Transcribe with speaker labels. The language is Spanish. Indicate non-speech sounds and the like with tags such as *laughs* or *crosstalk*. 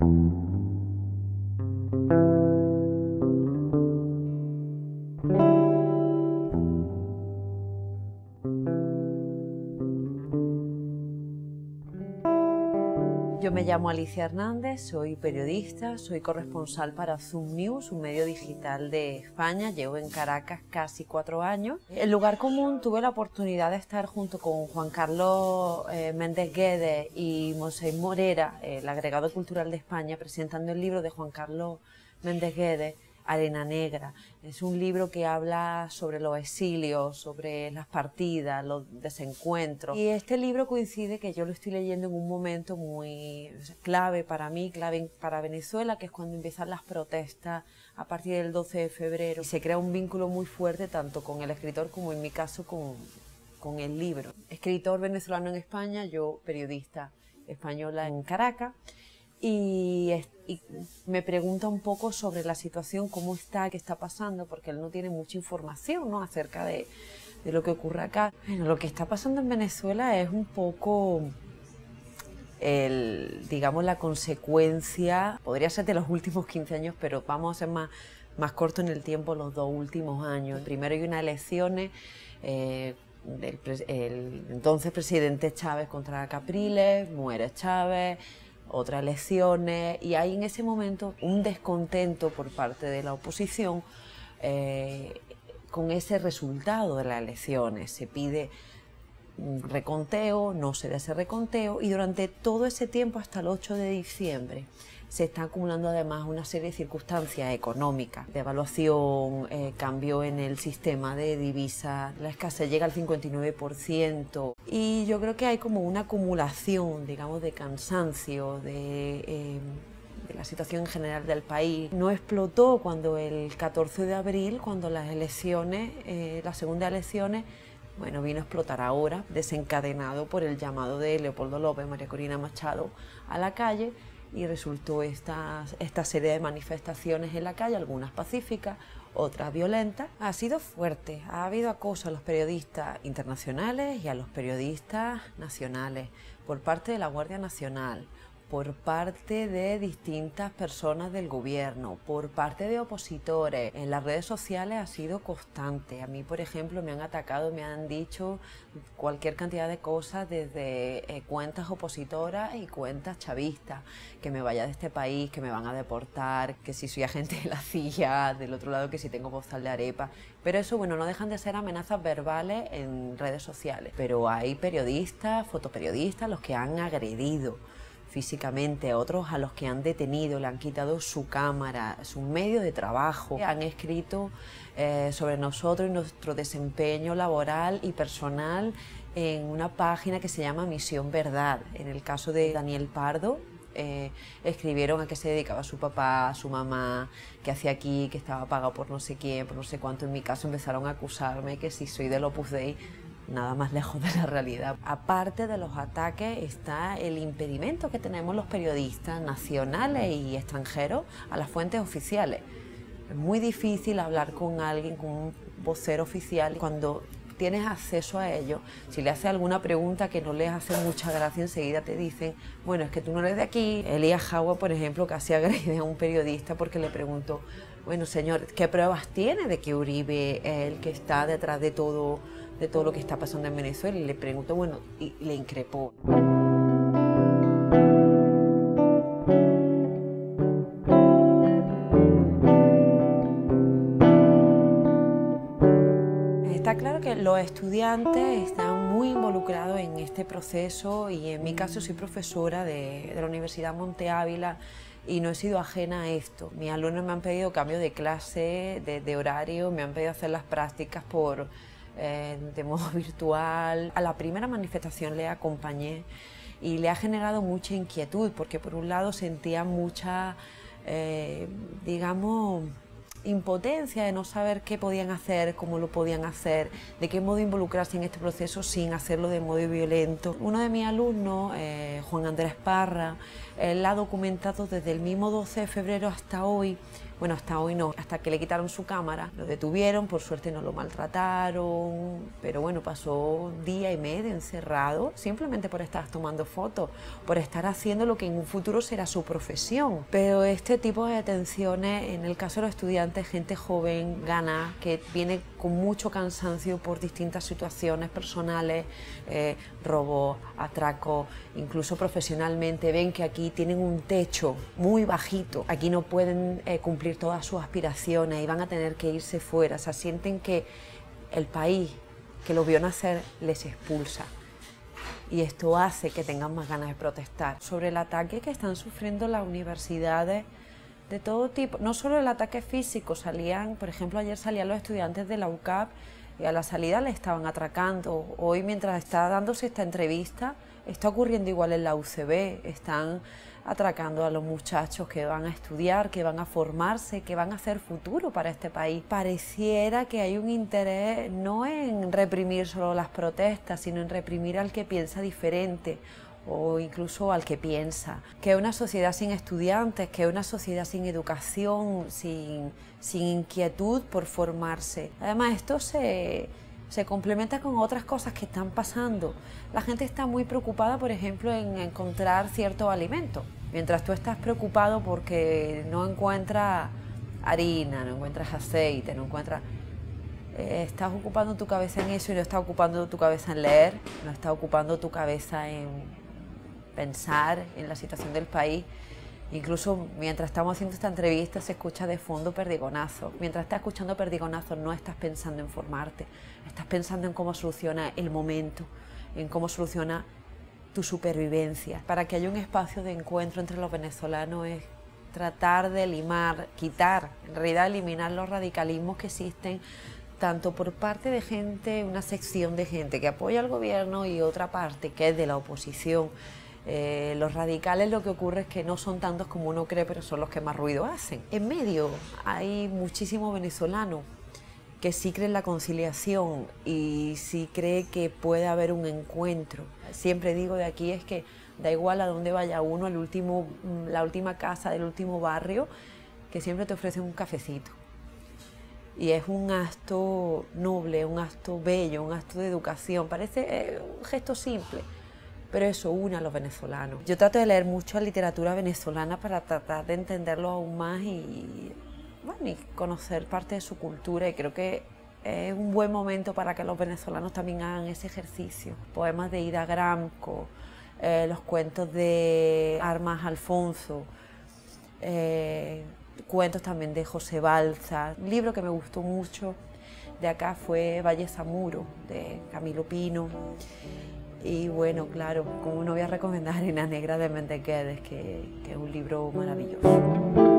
Speaker 1: Yo llamo Alicia Hernández, soy periodista, soy corresponsal para Zoom News, un medio digital de España. Llevo en Caracas casi cuatro años. En lugar común tuve la oportunidad de estar junto con Juan Carlos eh, Méndez Guedes y Moisés Morera, el agregado cultural de España, presentando el libro de Juan Carlos Méndez Guedes, Arena Negra. Es un libro que habla sobre los exilios, sobre las partidas, los desencuentros. Y este libro coincide que yo lo estoy leyendo en un momento muy clave para mí, clave para Venezuela, que es cuando empiezan las protestas a partir del 12 de febrero. Y se crea un vínculo muy fuerte tanto con el escritor como en mi caso con, con el libro. Escritor venezolano en España, yo periodista española en Caracas y, me pregunta un poco sobre la situación, cómo está, qué está pasando, porque él no tiene mucha información ¿no? acerca de, de lo que ocurre acá. Bueno, lo que está pasando en Venezuela es un poco el, digamos, la consecuencia, podría ser de los últimos 15 años, pero vamos a ser más, más corto en el tiempo los dos últimos años. Primero hay unas elecciones, eh, del, el entonces presidente Chávez contra Capriles, muere Chávez, otras elecciones y hay en ese momento un descontento por parte de la oposición eh, con ese resultado de las elecciones. Se pide un reconteo, no se da ese reconteo y durante todo ese tiempo hasta el 8 de diciembre se está acumulando además una serie de circunstancias económicas, de evaluación, eh, cambio en el sistema de divisas, la escasez llega al 59% y yo creo que hay como una acumulación, digamos, de cansancio, de... Eh, de la situación en general del país. No explotó cuando el 14 de abril, cuando las elecciones, eh, las segundas elecciones, bueno, vino a explotar ahora, desencadenado por el llamado de Leopoldo López, María Corina Machado a la calle, y resultó esta, esta serie de manifestaciones en la calle, algunas pacíficas, otras violentas. Ha sido fuerte, ha habido acoso a los periodistas internacionales y a los periodistas nacionales por parte de la Guardia Nacional, por parte de distintas personas del gobierno, por parte de opositores. En las redes sociales ha sido constante. A mí, por ejemplo, me han atacado, me han dicho cualquier cantidad de cosas desde eh, cuentas opositoras y cuentas chavistas, que me vaya de este país, que me van a deportar, que si soy agente de la CIA, del otro lado que si tengo postal de arepa. Pero eso, bueno, no dejan de ser amenazas verbales en redes sociales. Pero hay periodistas, fotoperiodistas, los que han agredido físicamente, otros a los que han detenido, le han quitado su cámara, su medio de trabajo, han escrito eh, sobre nosotros y nuestro desempeño laboral y personal en una página que se llama Misión Verdad. En el caso de Daniel Pardo, eh, escribieron a qué se dedicaba su papá, su mamá, qué hacía aquí, que estaba pagado por no sé quién, por no sé cuánto. En mi caso empezaron a acusarme que si soy del Opus Dei nada más lejos de la realidad. Aparte de los ataques está el impedimento que tenemos los periodistas nacionales y extranjeros a las fuentes oficiales. Es muy difícil hablar con alguien, con un vocero oficial, cuando tienes acceso a ellos, si le haces alguna pregunta que no les hace mucha gracia, enseguida te dicen, bueno, es que tú no eres de aquí. Elías Jawa, por ejemplo, casi *laughs* agrede a un periodista porque le preguntó, bueno, señor, ¿qué pruebas tiene de que Uribe es el que está detrás de todo de todo lo que está pasando en Venezuela y le preguntó, bueno, y le increpó. Está claro que los estudiantes están muy involucrados en este proceso y en mi caso soy profesora de, la Universidad Monte Ávila y no he sido ajena a esto. Mis alumnos me han pedido cambio de clase, de horario, me han pedido hacer las prácticas por eh, de modo *laughs* virtual. A la primera manifestación le acompañé y le ha generado mucha inquietud porque por un lado sentía mucha, eh, digamos, impotencia de no saber qué podían hacer, cómo lo podían hacer, de qué modo involucrarse en este proceso sin hacerlo de modo violento. Uno de mis alumnos, eh, Juan Andrés Parra, él ha documentado desde el mismo 12 de febrero hasta hoy bueno, hasta hoy no, hasta que le quitaron su cámara, lo detuvieron, por suerte no lo maltrataron, pero bueno, pasó día y medio encerrado simplemente por estar tomando fotos, por estar haciendo lo que en un futuro será su profesión. Pero este tipo de detenciones, en el caso de los estudiantes, gente joven, gana, que viene con mucho cansancio por distintas situaciones personales, eh, robo, atraco, incluso profesionalmente, ven que aquí tienen un techo muy bajito, aquí no pueden eh, cumplir todas sus aspiraciones y van a tener que irse fuera. O sea, sienten que el país que lo vio nacer les expulsa. Y esto hace que tengan más ganas de protestar. Sobre el ataque que están sufriendo las universidades de todo tipo, no solo el ataque físico, salían, por ejemplo, ayer salían los estudiantes de la UCAP y a la salida le estaban atracando. Hoy, mientras está dándose esta entrevista, está ocurriendo igual en la UCB. Están atracando a los muchachos que van a estudiar, que van a formarse, que van a hacer futuro para este país. Pareciera que hay un interés no en reprimir solo las protestas, sino en reprimir al que piensa diferente o incluso al que piensa. Que una sociedad sin estudiantes, que una sociedad sin educación, sin, sin inquietud por formarse. Además, esto se, se complementa con otras cosas que están pasando. La gente está muy preocupada, por ejemplo, en encontrar cierto alimento. Mientras tú estás preocupado porque no encuentras harina, no encuentras aceite, no encuentras... Eh, estás ocupando tu cabeza en eso y no estás ocupando tu cabeza en leer, no estás ocupando tu cabeza en pensar en la situación del país Incluso mientras estamos haciendo esta entrevista se escucha de fondo perdigonazo. Mientras estás escuchando perdigonazo no estás pensando en formarte, estás pensando en cómo soluciona el momento, en cómo soluciona tu supervivencia. Para que haya un espacio de encuentro entre los venezolanos es tratar de limar, quitar, en realidad eliminar los radicalismos que existen tanto por parte de gente, una sección de gente que apoya al gobierno y otra parte que es de la oposición eh, los radicales lo que ocurre es que no son tantos como uno cree, pero son los que más ruido hacen. En medio hay muchísimo venezolano que sí cree en la conciliación y sí cree que puede haber un encuentro. Siempre digo de aquí es que da igual a dónde vaya uno, al último, la última casa del último barrio, que siempre te ofrecen un cafecito. Y es un acto noble, un acto bello, un acto de educación. Parece eh, un gesto simple, pero eso une a los venezolanos. Yo trato de leer mucha literatura venezolana para tratar de entenderlo aún más y, bueno, y conocer parte de su cultura y creo que es un buen momento para que los venezolanos también hagan ese ejercicio. Poemas de Ida Gramco, eh, los cuentos de Armas Alfonso, eh, cuentos también de José Balza. Un libro que me gustó mucho de acá fue Valle Zamuro, de Camilo Pino. Y bueno, claro, como no voy a recomendar *laughs* Arena Negra de Mentequedes, que, que es un libro maravilloso.